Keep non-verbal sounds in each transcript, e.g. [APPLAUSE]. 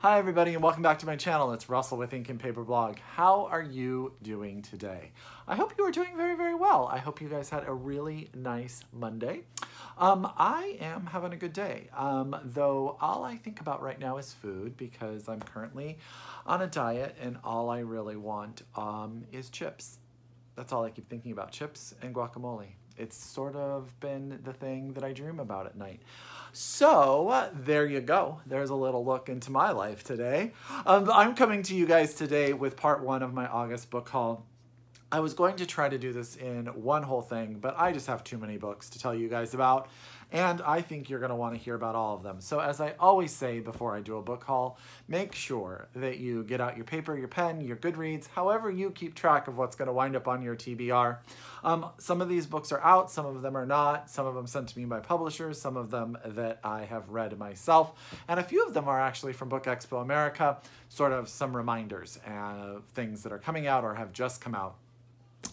Hi everybody and welcome back to my channel. It's Russell with Ink and Paper Blog. How are you doing today? I hope you are doing very, very well. I hope you guys had a really nice Monday. Um, I am having a good day, um, though all I think about right now is food because I'm currently on a diet and all I really want um, is chips. That's all I keep thinking about, chips and guacamole. It's sort of been the thing that I dream about at night. So there you go. There's a little look into my life today. Um, I'm coming to you guys today with part one of my August book haul. I was going to try to do this in one whole thing, but I just have too many books to tell you guys about, and I think you're going to want to hear about all of them. So as I always say before I do a book haul, make sure that you get out your paper, your pen, your Goodreads, however you keep track of what's going to wind up on your TBR. Um, some of these books are out, some of them are not, some of them sent to me by publishers, some of them that I have read myself, and a few of them are actually from Book Expo America, sort of some reminders of things that are coming out or have just come out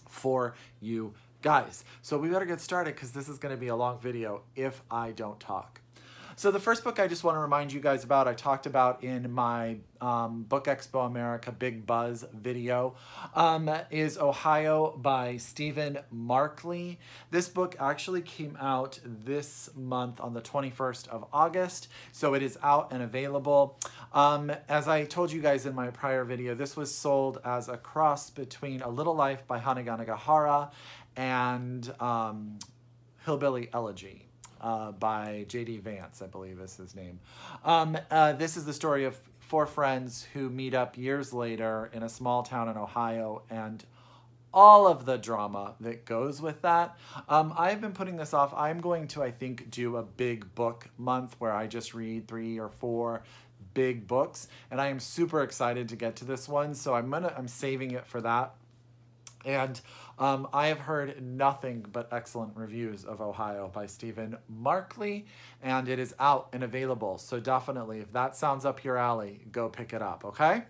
for you guys. So we better get started because this is going to be a long video if I don't talk. So the first book I just want to remind you guys about, I talked about in my um, Book Expo America Big Buzz video, um, is Ohio by Stephen Markley. This book actually came out this month on the 21st of August, so it is out and available. Um, as I told you guys in my prior video, this was sold as a cross between A Little Life by Hanaganaga and um, Hillbilly Elegy uh, by J.D. Vance, I believe is his name. Um, uh, this is the story of four friends who meet up years later in a small town in Ohio and all of the drama that goes with that. Um, I've been putting this off. I'm going to, I think, do a big book month where I just read three or four big books, and I am super excited to get to this one. So I'm gonna, I'm saving it for that. And um, I have heard nothing but excellent reviews of Ohio by Stephen Markley, and it is out and available. So definitely, if that sounds up your alley, go pick it up, okay?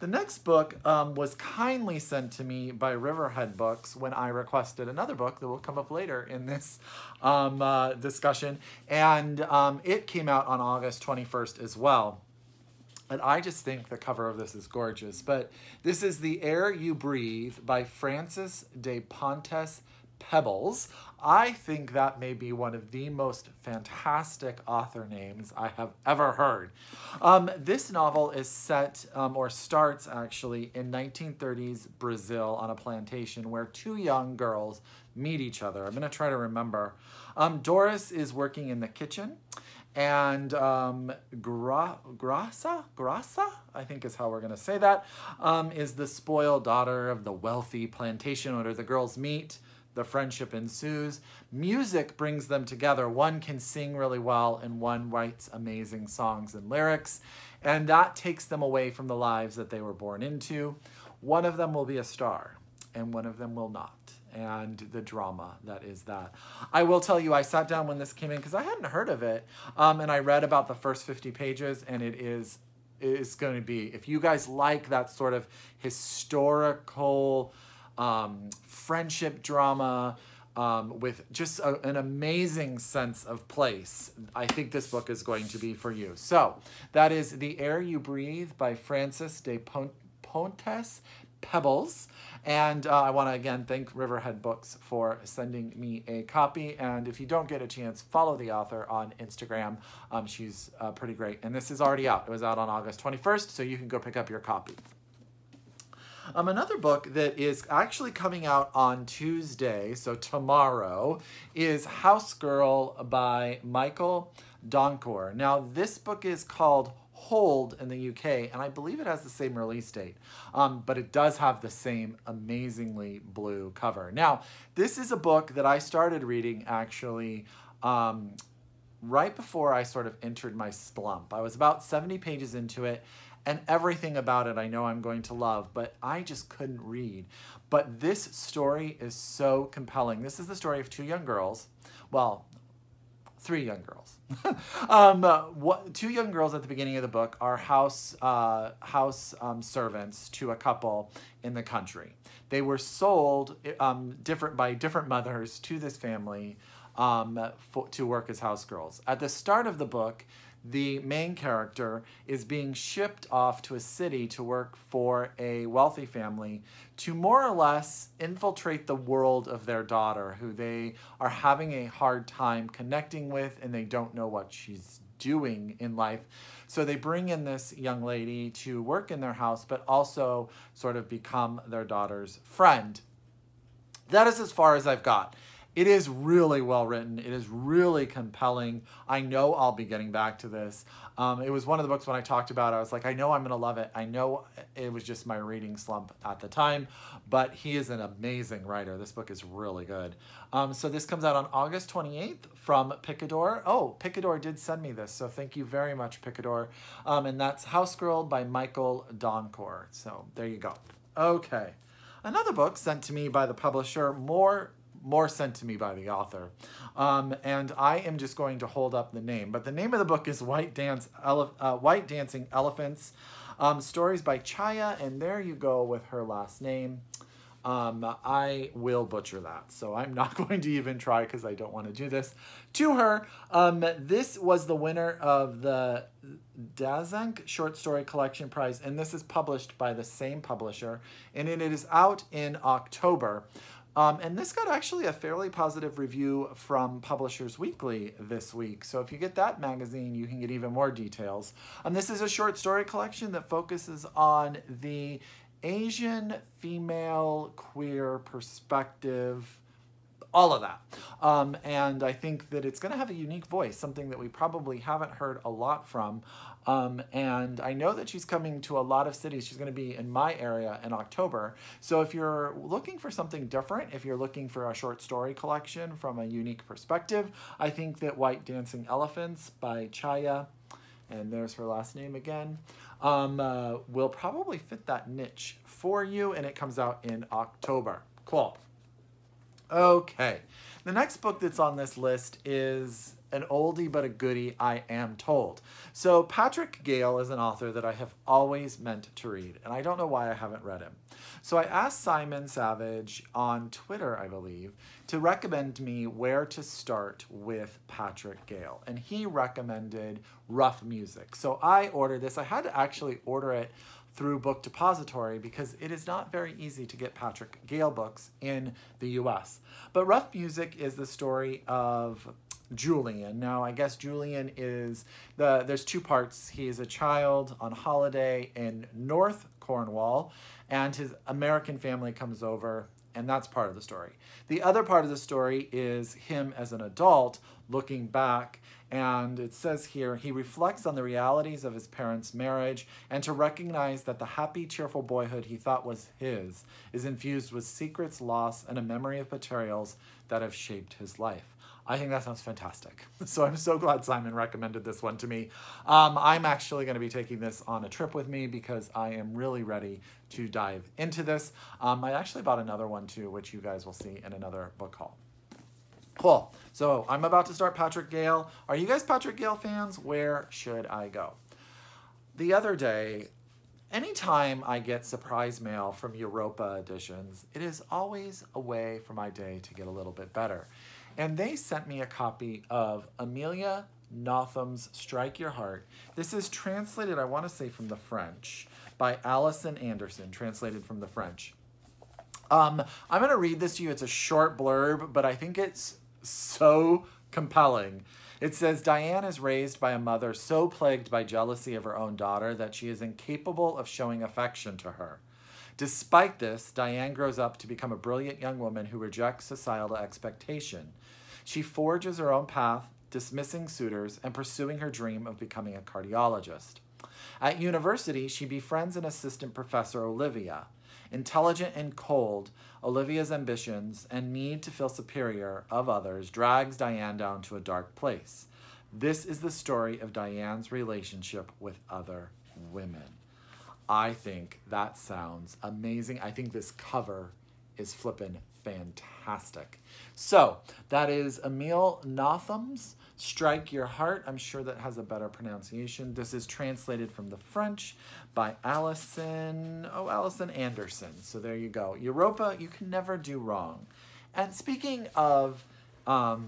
The next book um, was kindly sent to me by Riverhead Books when I requested another book that will come up later in this um, uh, discussion. And um, it came out on August 21st as well. And I just think the cover of this is gorgeous. But this is The Air You Breathe by Frances de Pontes Pebbles. I think that may be one of the most fantastic author names I have ever heard. Um, this novel is set, um, or starts actually, in 1930s Brazil on a plantation where two young girls meet each other. I'm going to try to remember. Um, Doris is working in the kitchen and um, Gra Grasa, Grasa, I think is how we're going to say that, um, is the spoiled daughter of the wealthy plantation owner. The girls meet, the friendship ensues. Music brings them together. One can sing really well, and one writes amazing songs and lyrics, and that takes them away from the lives that they were born into. One of them will be a star, and one of them will not and the drama that is that. I will tell you, I sat down when this came in because I hadn't heard of it, um, and I read about the first 50 pages, and it is is going to be, if you guys like that sort of historical um, friendship drama, um, with just a, an amazing sense of place. I think this book is going to be for you. So that is The Air You Breathe by Frances de Pontes Pebbles. And uh, I want to again thank Riverhead Books for sending me a copy. And if you don't get a chance, follow the author on Instagram. Um, she's uh, pretty great. And this is already out. It was out on August 21st, so you can go pick up your copy. Um, another book that is actually coming out on Tuesday, so tomorrow, is House Girl by Michael Donkor. Now, this book is called Hold in the UK, and I believe it has the same release date, um, but it does have the same amazingly blue cover. Now, this is a book that I started reading actually um, right before I sort of entered my slump. I was about 70 pages into it, and everything about it I know I'm going to love, but I just couldn't read. But this story is so compelling. This is the story of two young girls. Well, three young girls. [LAUGHS] um, uh, what, two young girls at the beginning of the book are house uh, house um, servants to a couple in the country. They were sold um, different by different mothers to this family um, for, to work as house girls. At the start of the book, the main character is being shipped off to a city to work for a wealthy family to more or less infiltrate the world of their daughter, who they are having a hard time connecting with and they don't know what she's doing in life. So they bring in this young lady to work in their house, but also sort of become their daughter's friend. That is as far as I've got. It is really well written. It is really compelling. I know I'll be getting back to this. Um, it was one of the books when I talked about. It, I was like, I know I'm going to love it. I know it was just my reading slump at the time, but he is an amazing writer. This book is really good. Um, so this comes out on August 28th from Picador. Oh, Picador did send me this, so thank you very much, Picador. Um, and that's House Girl by Michael Donkor. So there you go. Okay. Another book sent to me by the publisher, more more sent to me by the author. Um, and I am just going to hold up the name. But the name of the book is White, Dance uh, White Dancing Elephants, um, stories by Chaya, and there you go with her last name. Um, I will butcher that, so I'm not [LAUGHS] going to even try because I don't want to do this to her. Um, this was the winner of the Dzanc Short Story Collection Prize, and this is published by the same publisher, and it is out in October. Um, and this got actually a fairly positive review from Publishers Weekly this week. So if you get that magazine, you can get even more details. Um, this is a short story collection that focuses on the Asian female queer perspective all of that. Um, and I think that it's going to have a unique voice, something that we probably haven't heard a lot from. Um, and I know that she's coming to a lot of cities. She's going to be in my area in October. So if you're looking for something different, if you're looking for a short story collection from a unique perspective, I think that White Dancing Elephants by Chaya, and there's her last name again, um, uh, will probably fit that niche for you, and it comes out in October. Cool. Okay, the next book that's on this list is an oldie but a goodie, I am told. So Patrick Gale is an author that I have always meant to read, and I don't know why I haven't read him. So I asked Simon Savidge on Twitter, I believe, to recommend me where to start with Patrick Gale, and he recommended Rough Music. So I ordered this. I had to actually order it through Book Depository because it is not very easy to get Patrick Gale books in the US. But Rough Music is the story of Julian. Now, I guess Julian is the there's two parts. He is a child on holiday in North Cornwall and his American family comes over and that's part of the story. The other part of the story is him as an adult looking back and it says here, he reflects on the realities of his parents' marriage and to recognize that the happy, cheerful boyhood he thought was his is infused with secrets, loss, and a memory of betrayals that have shaped his life. I think that sounds fantastic. [LAUGHS] So I'm so glad Simon recommended this one to me. Um, I'm actually going to be taking this on a trip with me because I am really ready to dive into this. Um, I actually bought another one too, which you guys will see in another book haul. Cool. So I'm about to start Patrick Gale. Are you guys Patrick Gale fans? Where should I go? The other day, anytime I get surprise mail from Europa editions, it is always a way for my day to get a little bit better. And they sent me a copy of Amelia Nothomb's Strike Your Heart. This is translated, I want to say, from the French by Alison Anderson, translated from the French. Um, I'm going to read this to you. It's a short blurb, but I think it's so compelling. It says Diane is raised by a mother so plagued by jealousy of her own daughter that she is incapable of showing affection to her. Despite this, Diane grows up to become a brilliant young woman who rejects societal expectation. She forges her own path, dismissing suitors and pursuing her dream of becoming a cardiologist. At university, she befriends an assistant professor, Olivia. Intelligent and cold, Olivia's ambitions and need to feel superior of others drags Diane down to a dark place. This is the story of Diane's relationship with other women. I think that sounds amazing. I think this cover is flippin' fantastic. So that is Emil Nothomb's Strike Your Heart. I'm sure that has a better pronunciation. This is translated from the French by Alison, oh, Alison Anderson. So there you go. Europa, you can never do wrong. And speaking of um,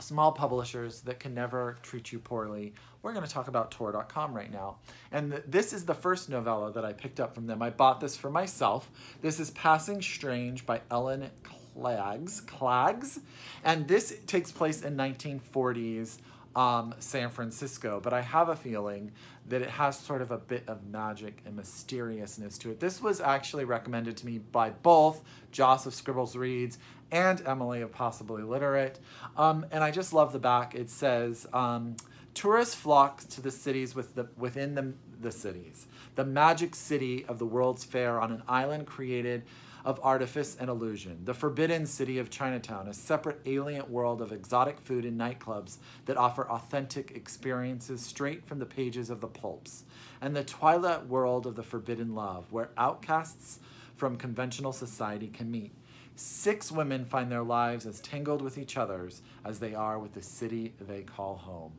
small publishers that can never treat you poorly. We're going to talk about Tor.com right now. And th this is the first novella that I picked up from them. I bought this for myself. This is Passing Strange by Ellen Klages. Klages. And this takes place in 1940s um, San Francisco, but I have a feeling that it has sort of a bit of magic and mysteriousness to it. This was actually recommended to me by both Joss of Scribbles Reads and Emily of Possibly Literate. Um, and I just love the back. It says, um, tourists flock to the cities with the, within the, the cities, the magic city of the World's Fair on an island created of artifice and illusion, the forbidden city of Chinatown, a separate alien world of exotic food and nightclubs that offer authentic experiences straight from the pages of the pulps, and the twilight world of the forbidden love, where outcasts from conventional society can meet. Six women find their lives as tangled with each other's as they are with the city they call home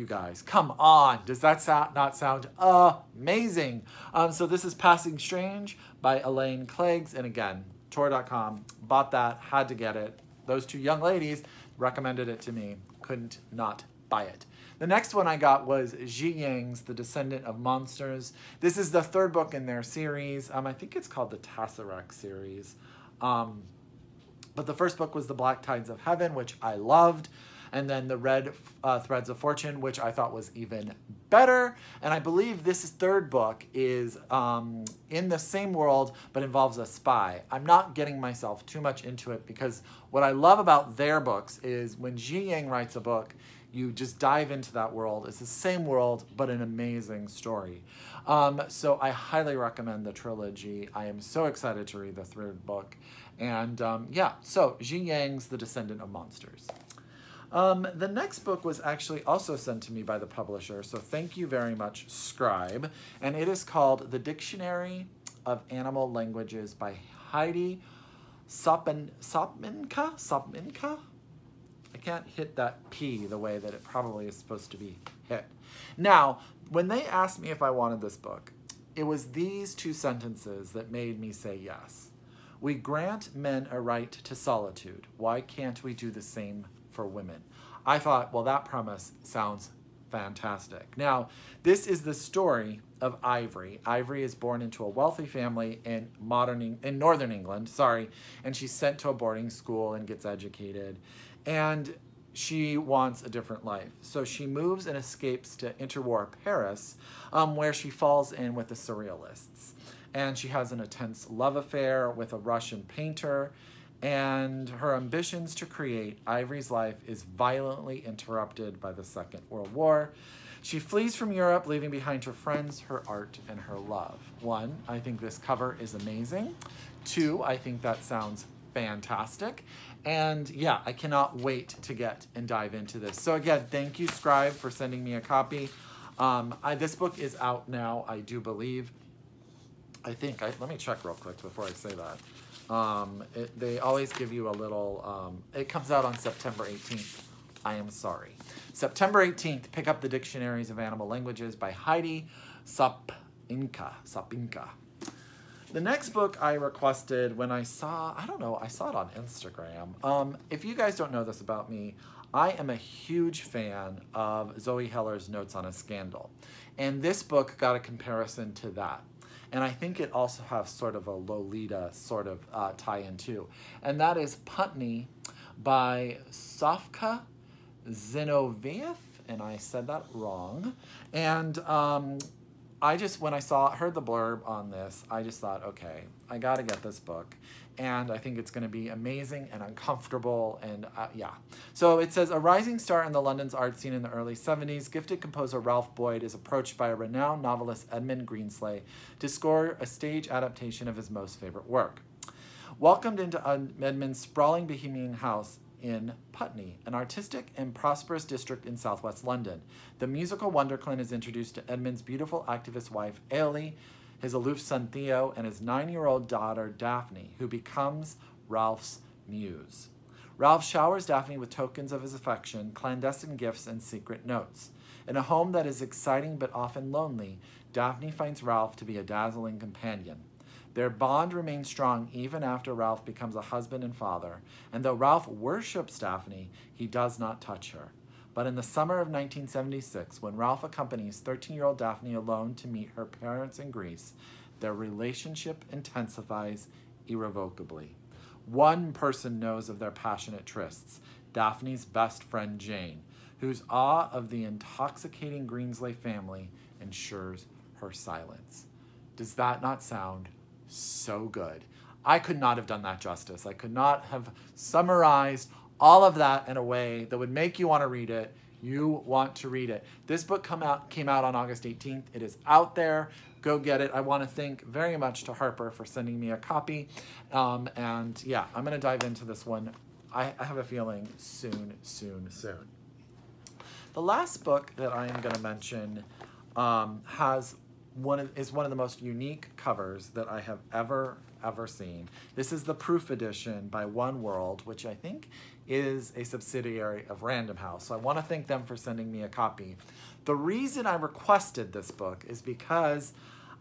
you guys. Come on. Does that sound, not sound amazing? Um, so this is Passing Strange by Elaine Klages. And again, Tor.com. Bought that. Had to get it. Those two young ladies recommended it to me. Couldn't not buy it. The next one I got was Zhi Yang's The Descendant of Monsters. This is the third book in their series. Um, I think it's called the Tesseract series. Um, but the first book was The Black Tides of Heaven, which I loved and then the Red uh, Threads of Fortune, which I thought was even better. And I believe this third book is um, in the same world, but involves a spy. I'm not getting myself too much into it because what I love about their books is when Zhi Yang writes a book, you just dive into that world. It's the same world, but an amazing story. Um, so I highly recommend the trilogy. I am so excited to read the third book. And um, yeah, so Zhi Yang's The Descendant of Monsters. Um, the next book was actually also sent to me by the publisher, so thank you very much, Scribe. And it is called The Dictionary of Animal Languages by Heidi Sopin, Sopminka? Sopminka? I can't hit that P the way that it probably is supposed to be hit. Now, when they asked me if I wanted this book, it was these two sentences that made me say yes. We grant men a right to solitude. Why can't we do the same for women. I thought, well, that premise sounds fantastic. Now, this is the story of Ivory. Ivory is born into a wealthy family in modern in northern England, sorry, and she's sent to a boarding school and gets educated. And she wants a different life. So she moves and escapes to interwar Paris, um, where she falls in with the Surrealists. And she has an intense love affair with a Russian painter and her ambitions to create, Ivory's life is violently interrupted by the Second World War. She flees from Europe, leaving behind her friends, her art, and her love. One, I think this cover is amazing. Two, I think that sounds fantastic. And yeah, I cannot wait to get and dive into this. So again, thank you, Scribe, for sending me a copy. Um, I, this book is out now, I do believe. I think, I, let me check real quick before I say that. Um, it, they always give you a little, um, it comes out on September 18th. I am sorry. September 18th, pick up the Dictionaries of Animal Languages by Heidi Sapinka. Sapinka. The next book I requested when I saw, I don't know, I saw it on Instagram. Um, if you guys don't know this about me, I am a huge fan of Zoe Heller's Notes on a Scandal. And this book got a comparison to that. And I think it also has sort of a Lolita sort of uh, tie-in too. And that is Putney by Sofka Zinovieff, and I said that wrong. And um, I just, when I saw, heard the blurb on this, I just thought, okay, I gotta get this book and I think it's going to be amazing and uncomfortable and uh, yeah. So it says, a rising star in the London's art scene in the early 70s, gifted composer Ralph Boyd is approached by a renowned novelist Edmund Greensley to score a stage adaptation of his most favorite work. Welcomed into Edmund's sprawling bohemian house in Putney, an artistic and prosperous district in southwest London, the musical wonderkind is introduced to Edmund's beautiful activist wife, Ailey, his aloof son Theo, and his nine-year-old daughter Daphne, who becomes Ralph's muse. Ralph showers Daphne with tokens of his affection, clandestine gifts, and secret notes. In a home that is exciting but often lonely, Daphne finds Ralph to be a dazzling companion. Their bond remains strong even after Ralph becomes a husband and father, and though Ralph worships Daphne, he does not touch her. But in the summer of 1976, when Ralph accompanies 13 year old Daphne alone to meet her parents in Greece, their relationship intensifies irrevocably. One person knows of their passionate trysts Daphne's best friend Jane, whose awe of the intoxicating Greensley family ensures her silence. Does that not sound so good? I could not have done that justice. I could not have summarized all of that in a way that would make you want to read it. You want to read it. This book come out came out on August 18th. It is out there. Go get it. I want to thank very much to Harper for sending me a copy. Um, and yeah, I'm going to dive into this one. I, I have a feeling soon, soon, soon. The last book that I am going to mention um, has one of, is one of the most unique covers that I have ever ever seen. This is the proof edition by One World, which I think is a subsidiary of Random House. So I want to thank them for sending me a copy. The reason I requested this book is because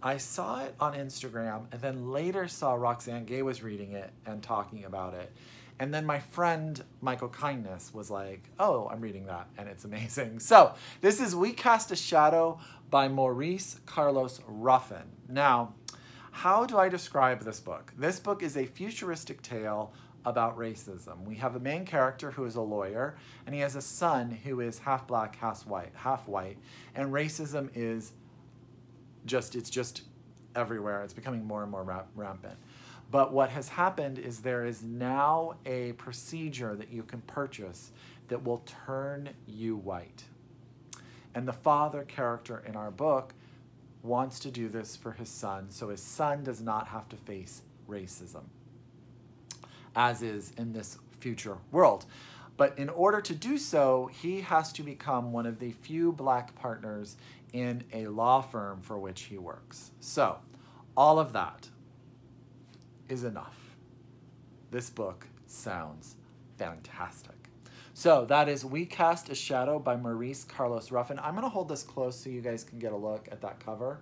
I saw it on Instagram and then later saw Roxane Gay was reading it and talking about it. And then my friend Michael Kindness was like, oh, I'm reading that and it's amazing. [LAUGHS] So this is We Cast a Shadow by Maurice Carlos Ruffin. Now, how do I describe this book? This book is a futuristic tale about racism. We have a main character who is a lawyer, and he has a son who is half black, half white, half white, and racism is just it's just everywhere. It's becoming more and more rampant. But what has happened is there is now a procedure that you can purchase that will turn you white. And the father character in our book wants to do this for his son so his son does not have to face racism, as is in this future world. But in order to do so, he has to become one of the few black partners in a law firm for which he works. So, all of that is enough. This book sounds fantastic. So that is We Cast a Shadow by Maurice Carlos Ruffin. I'm going to hold this close so you guys can get a look at that cover.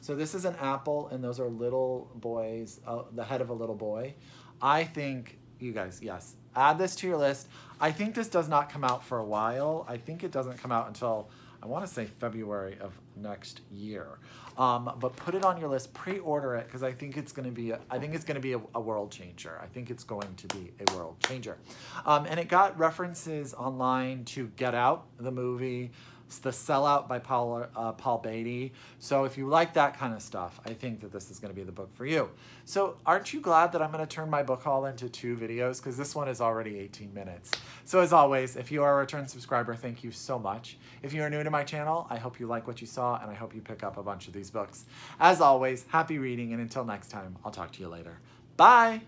So this is an apple, and those are little boys, uh, the head of a little boy. I think, you guys, yes, add this to your list. I think this does not come out for a while. I think it doesn't come out until I want to say February of next year. Um, but put it on your list, pre-order it because I think it's going to be a, I think it's going to be a, a, world changer. I think it's going to be a world changer. Um, and it got references online to Get Out, the movie, it's The Sellout by Paul, uh, Paul Beatty. So if you like that kind of stuff, I think that this is going to be the book for you. So aren't you glad that I'm going to turn my book haul into two videos? Because this one is already 18 minutes. So as always, if you are a return subscriber, thank you so much. If you are new to my channel, I hope you like what you saw and I hope you pick up a bunch of these books. As always, happy reading and until next time, I'll talk to you later. Bye!